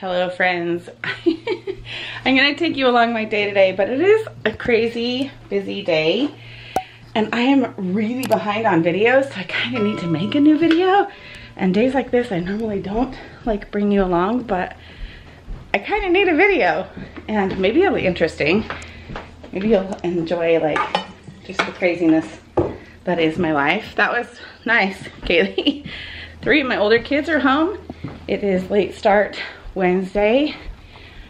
Hello friends. I'm gonna take you along my day today, but it is a crazy busy day and I am really behind on videos, so I kind of need to make a new video. And days like this, I normally don't like bring you along, but I kind of need a video and maybe it'll be interesting. Maybe you'll enjoy like just the craziness that is my life. That was nice, Kaylee. Three of my older kids are home. It is late start Wednesday.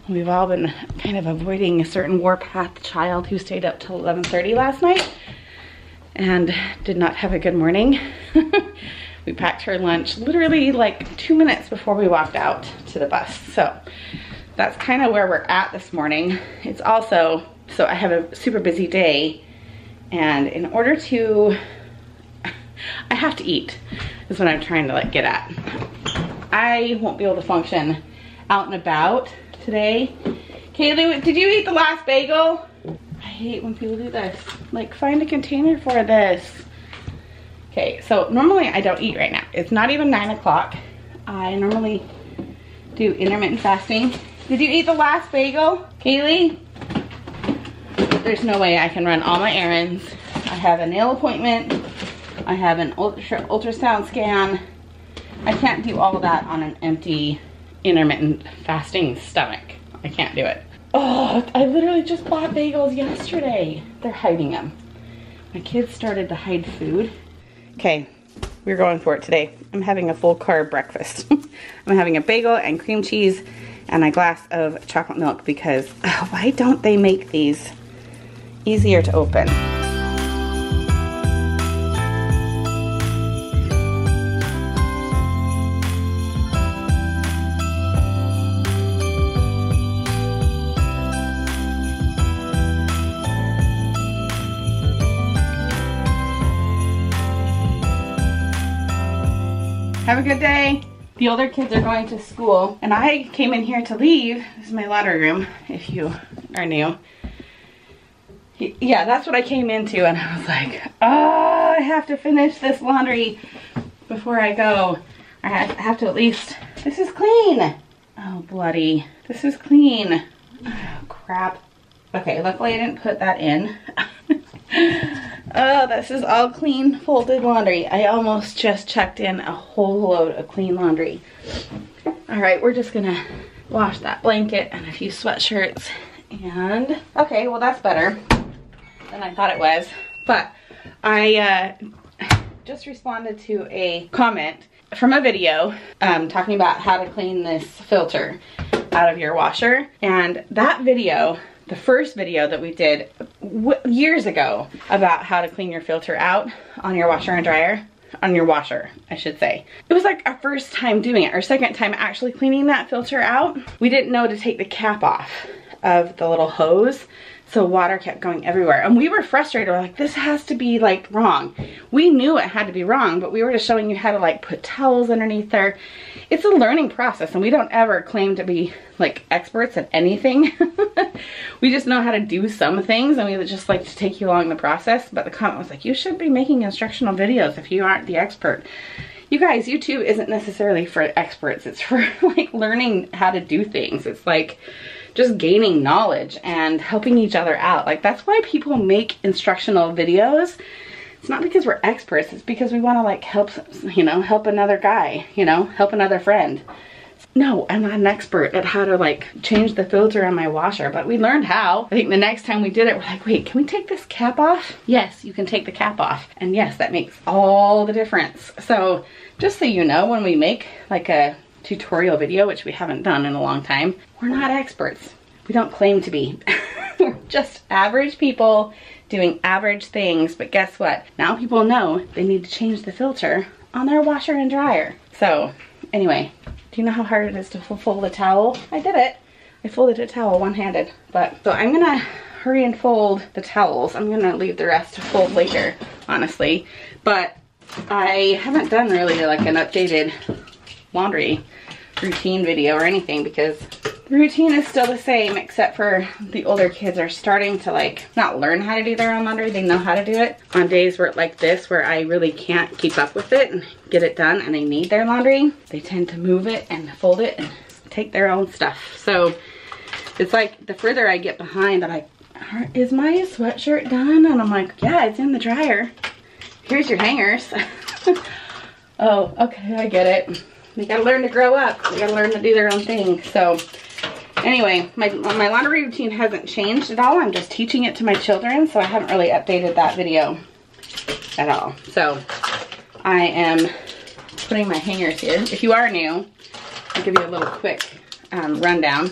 We've all been kind of avoiding a certain warpath child who stayed up till 11.30 last night and did not have a good morning. we packed her lunch literally like two minutes before we walked out to the bus. So that's kind of where we're at this morning. It's also, so I have a super busy day and in order to, I have to eat is what I'm trying to like get at. I won't be able to function out and about today. Kaylee, did you eat the last bagel? I hate when people do this. Like find a container for this. Okay, so normally I don't eat right now. It's not even nine o'clock. I normally do intermittent fasting. Did you eat the last bagel, Kaylee? There's no way I can run all my errands. I have a nail appointment. I have an ultra ultrasound scan. I can't do all of that on an empty intermittent fasting stomach. I can't do it. Oh, I literally just bought bagels yesterday. They're hiding them. My kids started to hide food. Okay, we're going for it today. I'm having a full carb breakfast. I'm having a bagel and cream cheese and a glass of chocolate milk because oh, why don't they make these easier to open? Have a good day. The older kids are going to school and I came in here to leave. This is my laundry room if you are new. Yeah, that's what I came into and I was like, oh, I have to finish this laundry before I go. I have to at least, this is clean. Oh, bloody, this is clean. Oh, crap. Okay, luckily I didn't put that in. Oh, this is all clean folded laundry. I almost just checked in a whole load of clean laundry. All right, we're just gonna wash that blanket and a few sweatshirts. And, okay, well that's better than I thought it was. But I uh, just responded to a comment from a video um, talking about how to clean this filter out of your washer. And that video the first video that we did years ago about how to clean your filter out on your washer and dryer on your washer, I should say. It was like our first time doing it, our second time actually cleaning that filter out. We didn't know to take the cap off of the little hose so water kept going everywhere. And we were frustrated. We're like, this has to be like wrong. We knew it had to be wrong, but we were just showing you how to like put towels underneath there. It's a learning process and we don't ever claim to be like experts at anything. we just know how to do some things and we just like to take you along the process. But the comment was like, you should be making instructional videos if you aren't the expert. You guys, YouTube isn't necessarily for experts. It's for like learning how to do things. It's like, just gaining knowledge and helping each other out. Like that's why people make instructional videos. It's not because we're experts, it's because we want to like help, you know, help another guy, you know, help another friend. No, I'm not an expert at how to like change the filter on my washer, but we learned how. I think the next time we did it, we're like, wait, can we take this cap off? Yes, you can take the cap off. And yes, that makes all the difference. So just so you know, when we make like a tutorial video, which we haven't done in a long time, we're not experts. We don't claim to be. we're just average people doing average things, but guess what? Now people know they need to change the filter on their washer and dryer. So anyway, do you know how hard it is to fold a towel? I did it. I folded a towel one-handed, but so I'm gonna hurry and fold the towels. I'm gonna leave the rest to fold later, honestly. But I haven't done really like an updated laundry routine video or anything because the routine is still the same except for the older kids are starting to like not learn how to do their own laundry they know how to do it on days where like this where I really can't keep up with it and get it done and they need their laundry they tend to move it and fold it and take their own stuff. So it's like the further I get behind, that like, is my sweatshirt done? And I'm like, yeah, it's in the dryer. Here's your hangers. oh, okay, I get it. They gotta learn to grow up. They gotta learn to do their own thing. So anyway, my, my laundry routine hasn't changed at all. I'm just teaching it to my children, so I haven't really updated that video at all. So I am putting my hangers here. If you are new, I'll give you a little quick um, rundown.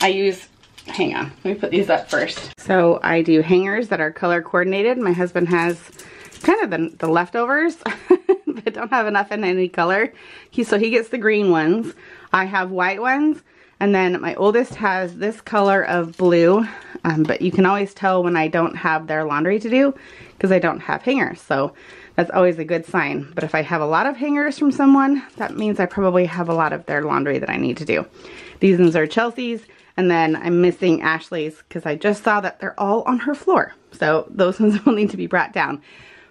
I use, hang on, let me put these up first. So I do hangers that are color coordinated. My husband has kind of the, the leftovers, but don't have enough in any color. He, so he gets the green ones. I have white ones. And then my oldest has this color of blue, um, but you can always tell when I don't have their laundry to do because I don't have hangers. So that's always a good sign. But if I have a lot of hangers from someone, that means I probably have a lot of their laundry that I need to do. These ones are Chelsea's, and then I'm missing Ashley's because I just saw that they're all on her floor. So those ones will need to be brought down.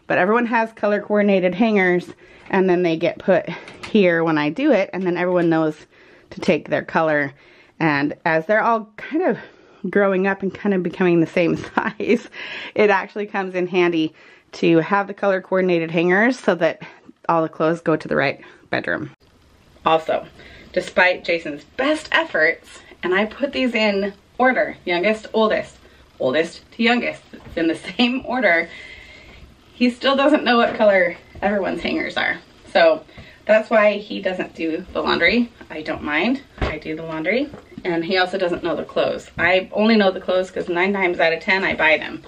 But everyone has color coordinated hangers, and then they get put here when I do it, and then everyone knows to take their color. And as they're all kind of growing up and kind of becoming the same size, it actually comes in handy to have the color coordinated hangers so that all the clothes go to the right bedroom. Also, despite Jason's best efforts, and I put these in order, youngest, oldest, oldest to youngest, it's in the same order, he still doesn't know what color everyone's hangers are. So that's why he doesn't do the laundry. I don't mind, I do the laundry. And he also doesn't know the clothes. I only know the clothes because nine times out of 10 I buy them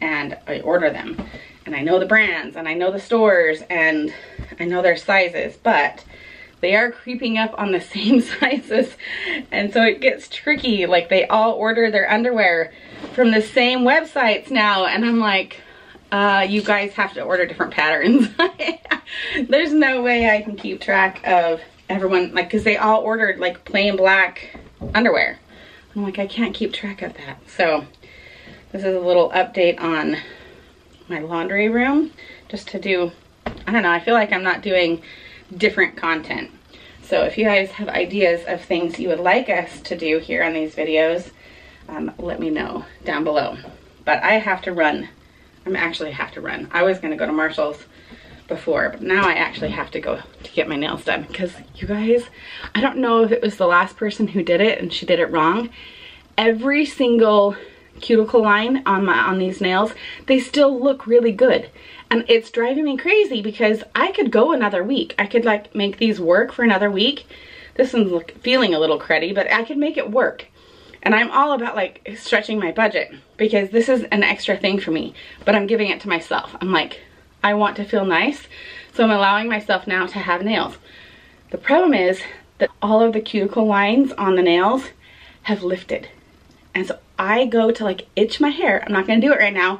and I order them and I know the brands and I know the stores and I know their sizes, but they are creeping up on the same sizes. And so it gets tricky. Like they all order their underwear from the same websites now. And I'm like, uh, you guys have to order different patterns. There's no way I can keep track of everyone, like, cause they all ordered like plain black underwear. I'm like, I can't keep track of that. So this is a little update on my laundry room just to do, I don't know, I feel like I'm not doing different content. So if you guys have ideas of things you would like us to do here on these videos, um, let me know down below. But I have to run. I'm actually have to run. I was gonna go to Marshall's before, but now I actually have to go to get my nails done because you guys, I don't know if it was the last person who did it and she did it wrong. Every single cuticle line on my on these nails, they still look really good. And it's driving me crazy because I could go another week. I could like make these work for another week. This one's look, feeling a little cruddy, but I could make it work. And I'm all about like stretching my budget because this is an extra thing for me, but I'm giving it to myself. I'm like, I want to feel nice. So I'm allowing myself now to have nails. The problem is that all of the cuticle lines on the nails have lifted. And so I go to like itch my hair. I'm not gonna do it right now.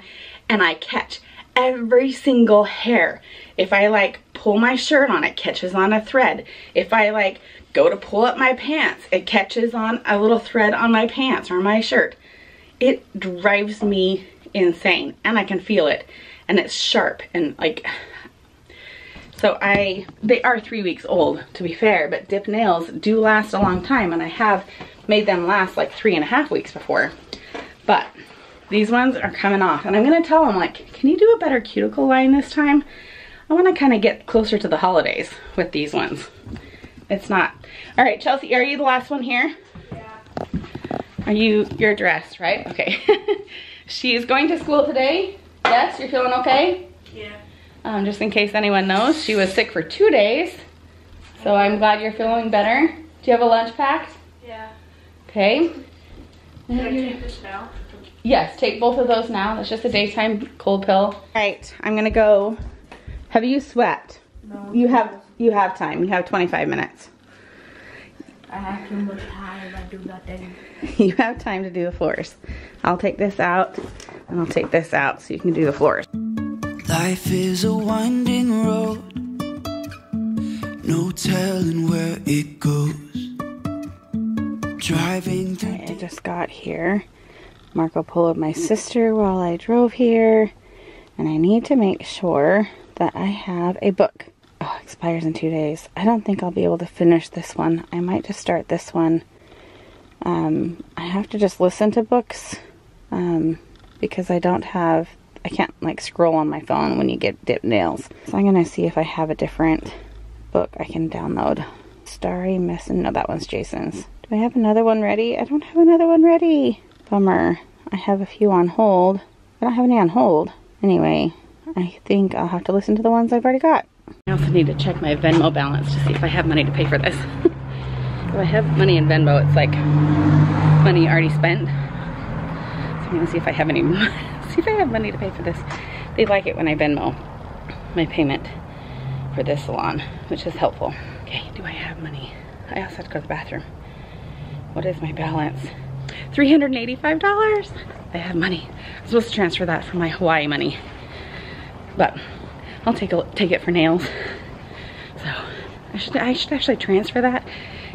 And I catch every single hair. If I like pull my shirt on, it catches on a thread. If I like go to pull up my pants, it catches on a little thread on my pants or my shirt. It drives me insane and I can feel it and it's sharp and like so I, they are three weeks old to be fair, but dip nails do last a long time and I have made them last like three and a half weeks before. But these ones are coming off and I'm gonna tell them like, can you do a better cuticle line this time? I wanna kinda get closer to the holidays with these ones. It's not. All right, Chelsea, are you the last one here? Yeah. Are you, you're dressed, right? Okay. she is going to school today. Yes, you're feeling okay? Yeah. Um, just in case anyone knows, she was sick for two days. So I'm glad you're feeling better. Do you have a lunch packed? Yeah. Okay. Can I take this now? Yes, take both of those now. That's just a daytime cold pill. All right, I'm gonna go. Have you swept? No. You have you have time. You have 25 minutes. I have too much time. I do nothing. You have time to do the floors. I'll take this out and I'll take this out so you can do the floors. Life is a winding road, no telling where it goes. Driving through. I just got here. Marco Poloed my sister while I drove here. And I need to make sure that I have a book. Oh, expires in two days. I don't think I'll be able to finish this one. I might just start this one. Um, I have to just listen to books um, because I don't have, I can't like scroll on my phone when you get dip nails. So I'm going to see if I have a different book I can download. Starry Messenger. No, that one's Jason's. Do I have another one ready? I don't have another one ready. Bummer. I have a few on hold. I don't have any on hold. Anyway, I think I'll have to listen to the ones I've already got. I also need to check my Venmo balance to see if I have money to pay for this. if I have money in Venmo, it's like money already spent. So I'm gonna see if I have any, see if I have money to pay for this. They like it when I Venmo my payment for this salon, which is helpful. Okay, do I have money? I also have to go to the bathroom. What is my balance? $385. I have money. I'm supposed to transfer that from my Hawaii money. But I'll take a take it for nails. So I should I should actually transfer that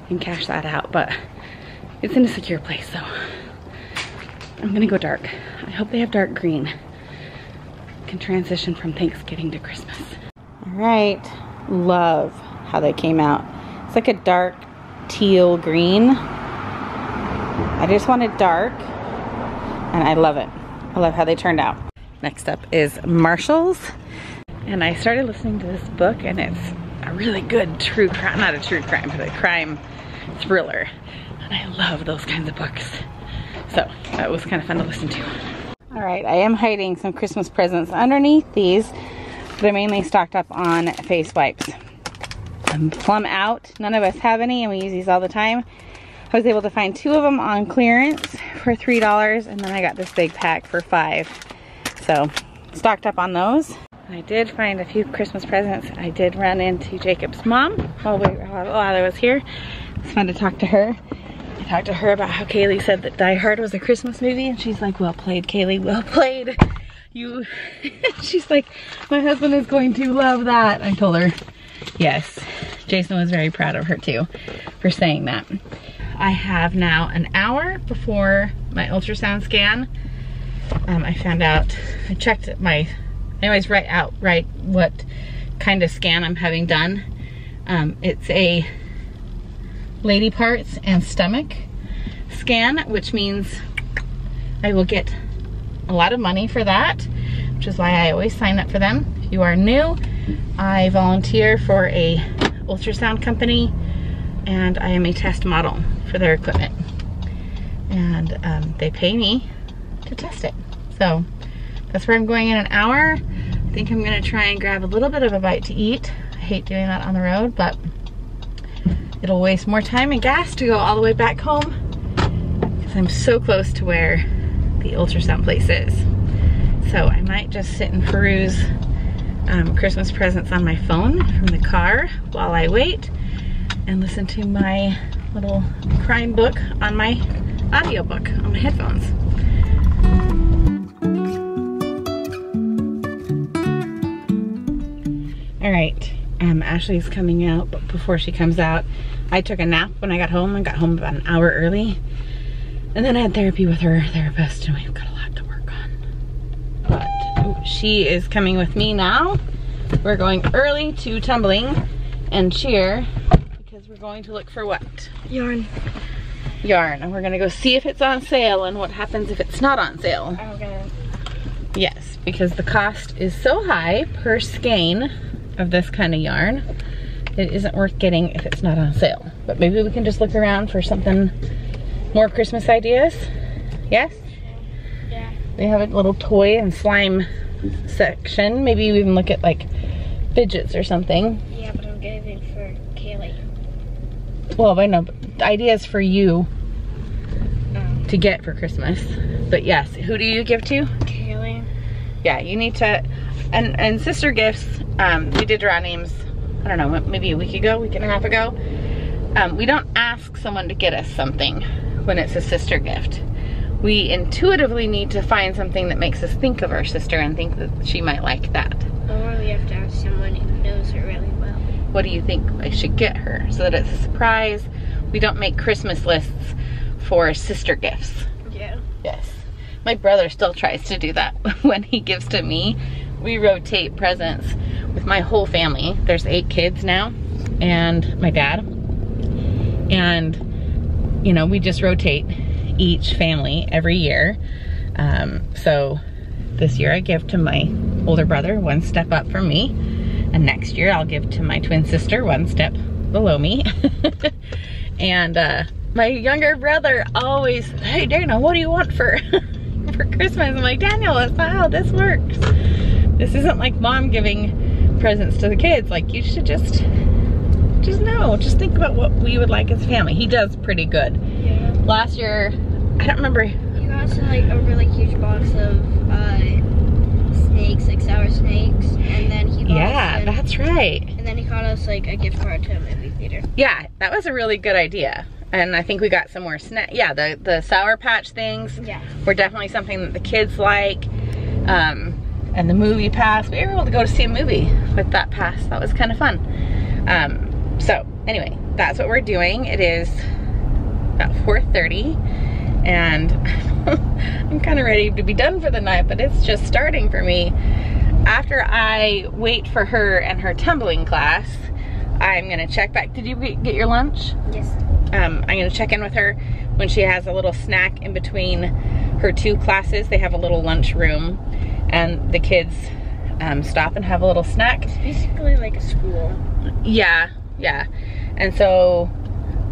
and cash that out, but it's in a secure place, so I'm gonna go dark. I hope they have dark green. Can transition from Thanksgiving to Christmas. All right, love how they came out. It's like a dark teal green. I just wanted dark and I love it. I love how they turned out. Next up is Marshalls. And I started listening to this book and it's a really good true crime, not a true crime, but a crime thriller. And I love those kinds of books. So that was kind of fun to listen to. All right, I am hiding some Christmas presents underneath these. They're mainly stocked up on face wipes. I'm plum out. None of us have any and we use these all the time. I was able to find two of them on clearance for $3 and then I got this big pack for five. So stocked up on those. I did find a few Christmas presents. I did run into Jacob's mom while, we, while I was here. It's fun to talk to her. I talked to her about how Kaylee said that Die Hard was a Christmas movie and she's like, well played Kaylee, well played. You, she's like, my husband is going to love that. I told her, yes. Jason was very proud of her too for saying that. I have now an hour before my ultrasound scan. Um, I found out, I checked my, I always write out, right, what kind of scan I'm having done. Um, it's a lady parts and stomach scan, which means I will get a lot of money for that, which is why I always sign up for them. If you are new, I volunteer for a ultrasound company and I am a test model for their equipment. And um, they pay me to test it. So that's where I'm going in an hour. I think I'm gonna try and grab a little bit of a bite to eat. I hate doing that on the road, but it'll waste more time and gas to go all the way back home because I'm so close to where the ultrasound place is. So I might just sit and peruse um, Christmas presents on my phone from the car while I wait and listen to my little crime book on my audiobook on my headphones. All right, um, Ashley's coming out, but before she comes out, I took a nap when I got home and got home about an hour early. And then I had therapy with her therapist and we've got a lot to work on. But oh, she is coming with me now. We're going early to tumbling and cheer because we're going to look for what? Yarn. Yarn. And we're gonna go see if it's on sale and what happens if it's not on sale. Okay. Yes, because the cost is so high per skein of this kind of yarn, it isn't worth getting if it's not on sale. But maybe we can just look around for something more Christmas ideas. Yes? Yeah. They have a little toy and slime section. Maybe we even look at like fidgets or something. Yeah, but I'm getting for Kaylee. Well, I know, but ideas for you Um, to get for Christmas. But yes, who do you give to? Kaylee. yeah, you need to, and, and sister gifts, um, we did draw names, I don't know, maybe a week ago, week and a half ago. Um, we don't ask someone to get us something when it's a sister gift. We intuitively need to find something that makes us think of our sister and think that she might like that. Or we have to ask someone who knows her really well. What do you think I should get her? So that it's a surprise. We don't make Christmas lists for sister gifts. Yeah. Yes. My brother still tries to do that when he gives to me. We rotate presents. with my whole family. There's eight kids now and my dad. And, you know, we just rotate each family every year. Um, so this year I give to my older brother one step up from me. And next year I'll give to my twin sister one step below me. and uh, my younger brother always, hey Dayna, what do you want for, for Christmas? I'm like, Daniel, that's not how this works. This isn't like mom giving presents to the kids. Like you should just, just know, just think about what we would like as a family. He does pretty good. Yeah. Last year, I don't remember, You got us like a really huge box of uh, snakes, like sour snakes, and then he yeah, that's right. and then he got us like a gift card to a movie theater. Yeah, that was a really good idea. And I think we got some more snack. Yeah, the, the Sour Patch things Yeah. were definitely something that the kids like. Um, and the movie pass, we were able to go to see a movie with that pass. That was kind of fun. Um, so anyway, that's what we're doing. It is about 4.30 and I'm kind of ready to be done for the night, but it's just starting for me. After I wait for her and her tumbling class, I'm gonna check back. Did you get your lunch? Yes. Um, I'm gonna check in with her when she has a little snack in between her two classes. They have a little lunch room and the kids um, stop and have a little snack. It's basically like a school. Yeah, yeah. And so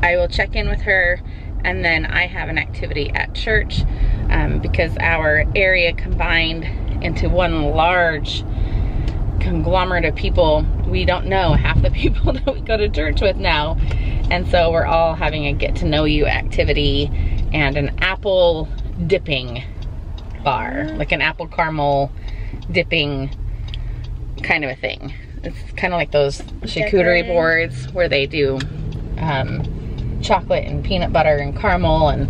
I will check in with her and then I have an activity at church um, because our area combined into one large conglomerate of people. We don't know half the people that we go to church with now. And so we're all having a get to know you activity and an apple dipping bar, like an apple caramel dipping kind of a thing. It's kind of like those charcuterie boards where they do um, chocolate and peanut butter and caramel and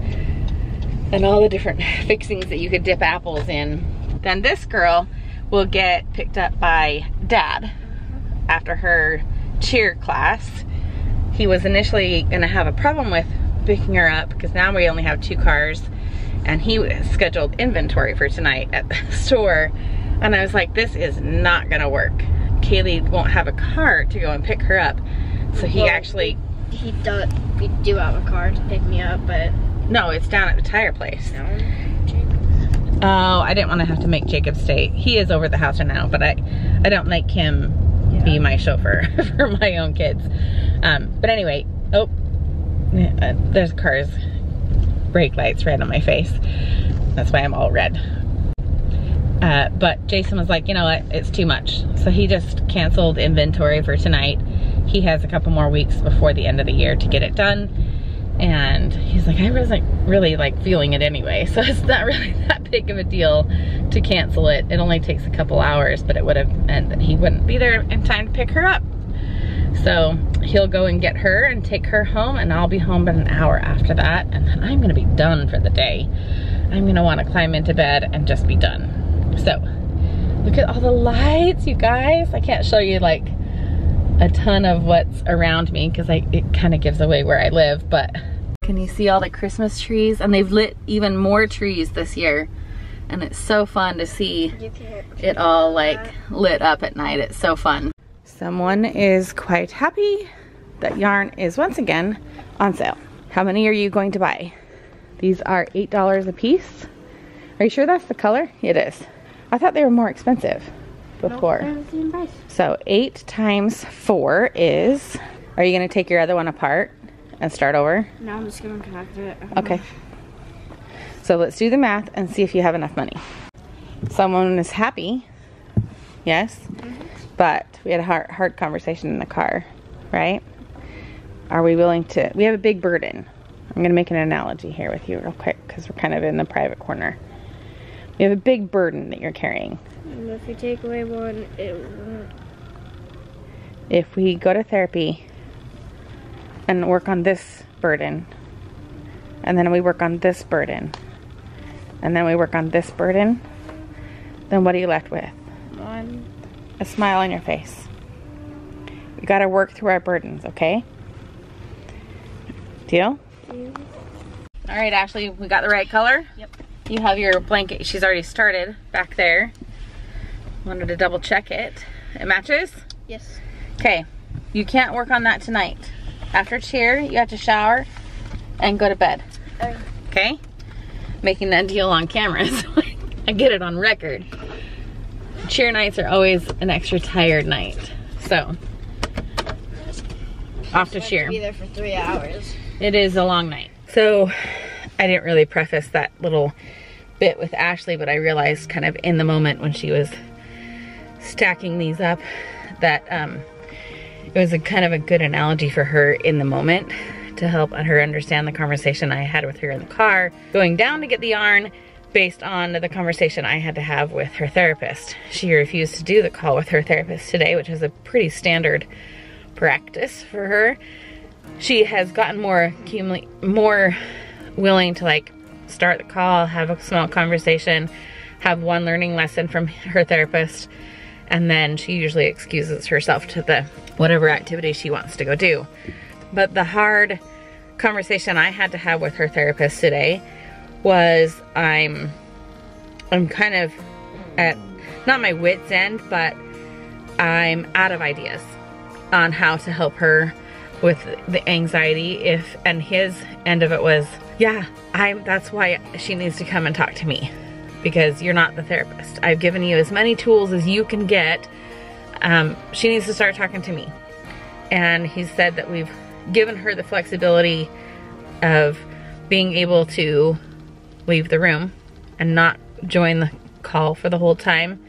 and all the different fixings that you could dip apples in. Then this girl will get picked up by dad after her cheer class. He was initially gonna have a problem with picking her up because now we only have two cars and he scheduled inventory for tonight at the store. And I was like, this is not gonna work. Kaylee won't have a car to go and pick her up. So he Well, actually, He does. We do have a car to pick me up, but no, it's down at the tire place. no. Oh, I didn't want to have to make Jacob stay. He is over the house right now, but I, I don't make him be my chauffeur for my own kids. Um, but anyway, oh, uh, there's cars, brake lights right on my face. That's why I'm all red. Uh, but Jason was like, you know what, it's too much. So he just canceled inventory for tonight. He has a couple more weeks before the end of the year to get it done. And he's like, I wasn't really like feeling it anyway. So it's not really that big of a deal to cancel it. It only takes a couple hours, but it would have meant that he wouldn't be there in time to pick her up. So he'll go and get her and take her home and I'll be home in an hour after that. And then I'm gonna be done for the day. I'm gonna wanna climb into bed and just be done. So look at all the lights, you guys. I can't show you like a ton of what's around me because it kind of gives away where I live, but can you see all the Christmas trees? And they've lit even more trees this year. And it's so fun to see it all like lit up at night. It's so fun. Someone is quite happy that yarn is once again on sale. How many are you going to buy? These are $8 a piece. Are you sure that's the color? It is. I thought they were more expensive before. They're the same price. So eight times four is, are you gonna take your other one apart and start over? No, I'm just gonna connect it. Okay. So let's do the math and see if you have enough money. Someone is happy, yes, mm-hmm. But we had a hard, hard conversation in the car, right? Are we willing to, we have a big burden. I'm gonna make an analogy here with you real quick because we're kind of in the private corner. We have a big burden that you're carrying. And if you take away one, it won't. if we go to therapy and work on this burden, and then we work on this burden, and then we work on this burden, then what are you left with? One. A smile on your face. We gotta work through our burdens, okay? Deal? two. All right, Ashley, we got the right color? Yep. You have your blanket, she's already started back there. Wanted to double check it. It matches? Yes. Okay, you can't work on that tonight. After cheer, you have to shower and go to bed. Okay. Okay? Making that deal on camera so I get it on record. Cheer nights are always an extra tired night. So, off to Have cheer. Be there for three hours. It is a long night. So I didn't really preface that little bit with Ashley, but I realized kind of in the moment when she was stacking these up that um, it was a kind of a good analogy for her in the moment to help her understand the conversation I had with her in the car, going down to get the yarn based on the conversation I had to have with her therapist. She refused to do the call with her therapist today, which is a pretty standard practice for her she has gotten more more willing to like start the call, have a small conversation, have one learning lesson from her therapist, and then she usually excuses herself to the whatever activity she wants to go do. But the hard conversation I had to have with her therapist today was I'm I'm kind of at not my wits end, but I'm out of ideas on how to help her with the anxiety if and his end of it was yeah i'm that's why she needs to come and talk to me because you're not the therapist. I've given you as many tools as you can get. Um, she needs to start talking to me. And he said that we've given her the flexibility of being able to leave the room and not join the call for the whole time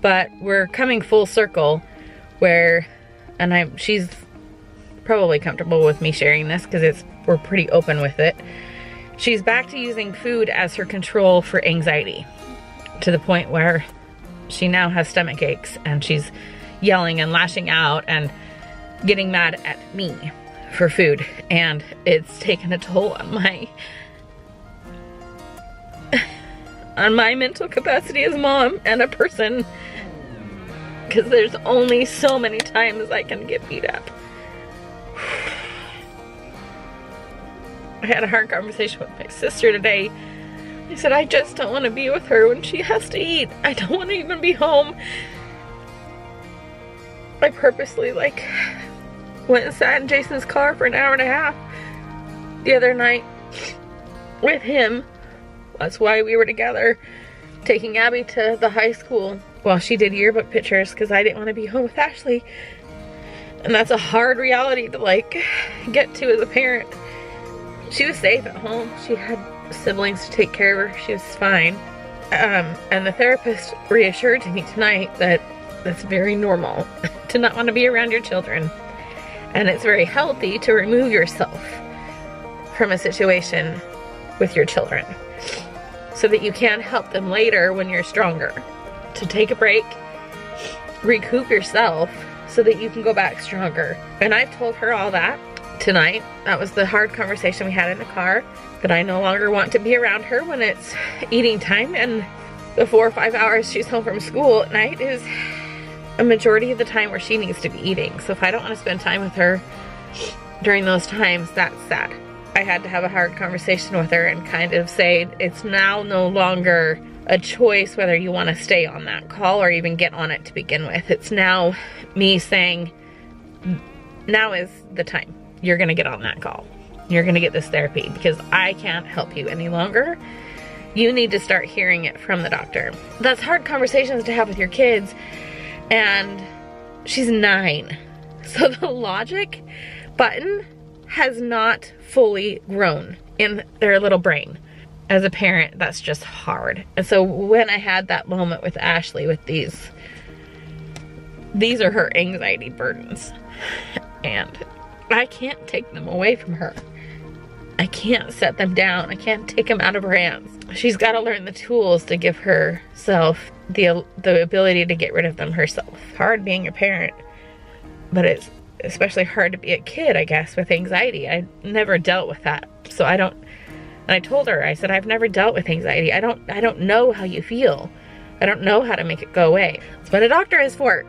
but we're coming full circle where and i she's probably comfortable with me sharing this because it's we're pretty open with it. She's back to using food as her control for anxiety to the point where she now has stomach aches and she's yelling and lashing out and getting mad at me for food and it's taken a toll on my on my mental capacity as mom and a person because there's only so many times I can get beat up. I had a hard conversation with my sister today. I said, I just don't want to be with her when she has to eat. I don't want to even be home. I purposely, like, went and sat in Jason's car for an hour and a half the other night with him. That's why we were together, taking Abby to the high school while she did yearbook pictures because I didn't want to be home with Ashley. And that's a hard reality to like get to as a parent. She was safe at home. She had siblings to take care of her. She was fine. Um, and the therapist reassured me tonight that that's very normal to not want to be around your children. And it's very healthy to remove yourself from a situation with your children so that you can help them later when you're stronger. To take a break, recoup yourself so that you can go back stronger. And I've told her all that tonight. That was the hard conversation we had in the car. That I no longer want to be around her when it's eating time and the four or five hours she's home from school at night is a majority of the time where she needs to be eating. So if I don't want to spend time with her during those times, that's sad. I had to have a hard conversation with her and kind of say it's now no longer a choice whether you want to stay on that call or even get on it to begin with. It's now me saying, now is the time. You're going to get on that call. You're going to get this therapy because I can't help you any longer. You need to start hearing it from the doctor. That's hard conversations to have with your kids. And she's nine. So the logic button has not fully grown in their little brain. As a parent, that's just hard. And so when I had that moment with Ashley with these, these are her anxiety burdens. And I can't take them away from her. I can't set them down. I can't take them out of her hands. She's got to learn the tools to give herself the the ability to get rid of them herself. Hard being a parent, but it's especially hard to be a kid, I guess, with anxiety. I never dealt with that. So I don't and I told her, I said I've never dealt with anxiety. I don't I don't know how you feel. I don't know how to make it go away. That's what a doctor is for.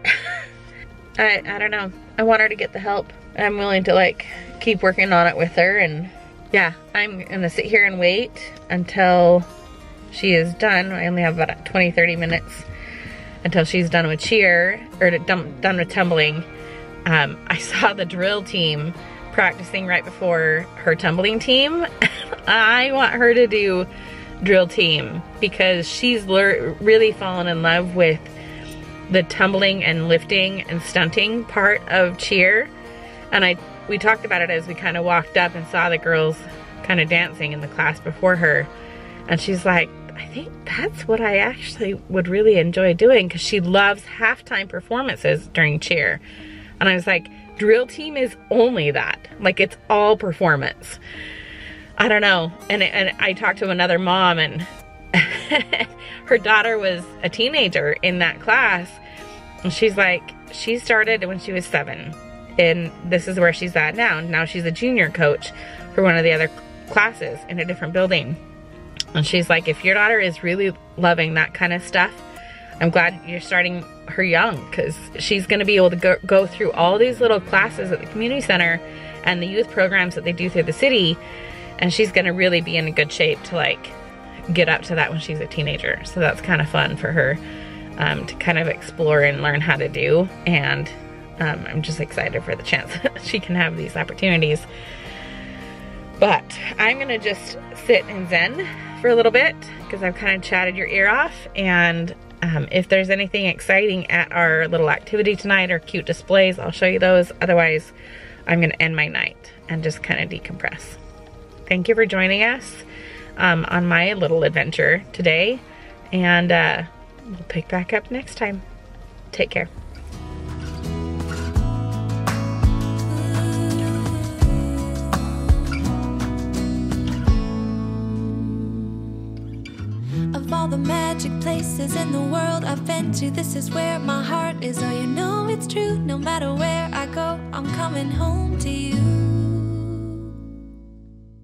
I I don't know. I want her to get the help. I'm willing to like keep working on it with her and yeah, I'm gonna sit here and wait until she is done. I only have about 20, 30 minutes until she's done with cheer or done, done with tumbling. Um, I saw the drill team practicing right before her tumbling team. I want her to do drill team because she's really fallen in love with the tumbling and lifting and stunting part of cheer. And I we talked about it as we kind of walked up and saw the girls kind of dancing in the class before her. And she's like, I think that's what I actually would really enjoy doing because she loves halftime performances during cheer. And I was like, drill team is only that. Like it's all performance. I don't know. And, and I talked to another mom and her daughter was a teenager in that class. And she's like, she started when she was seven. And this is where she's at now. Now she's a junior coach for one of the other classes in a different building. And she's like, if your daughter is really loving that kind of stuff, I'm glad you're starting her young because she's going to be able to go, go through all these little classes at the community center and the youth programs that they do through the city. And she's going to really be in a good shape to like get up to that when she's a teenager. So that's kind of fun for her um, to kind of explore and learn how to do. And um, I'm just excited for the chance that she can have these opportunities. But I'm going to just sit and zen for a little bit because I've kind of chatted your ear off and um, if there's anything exciting at our little activity tonight or cute displays, I'll show you those. Otherwise, I'm gonna end my night and just kind of decompress. Thank you for joining us um, on my little adventure today. And uh, we'll pick back up next time. Take care. All the magic places in the world I've been to. This is where my heart is. Oh, you know it's true. No matter where I go, I'm coming home to you.